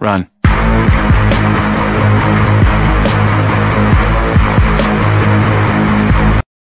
Run.